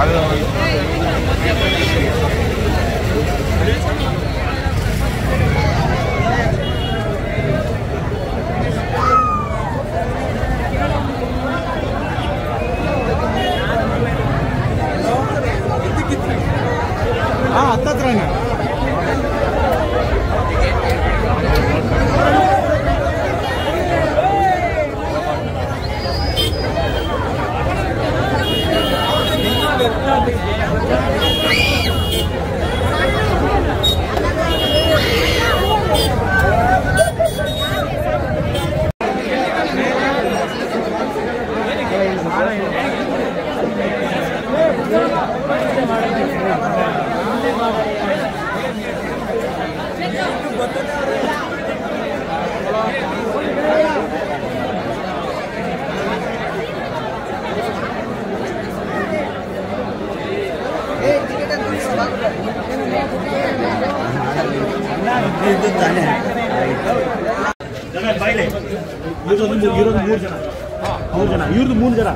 还有 Gracias. ಬಾಯ್ಲೆ ಇವ್ರೊಂದು ಇರೋದು ಮೂರು ಜನ. ಮೂರು ಜನ ಇವ್ರದ್ದು ಮೂರು ಜನ.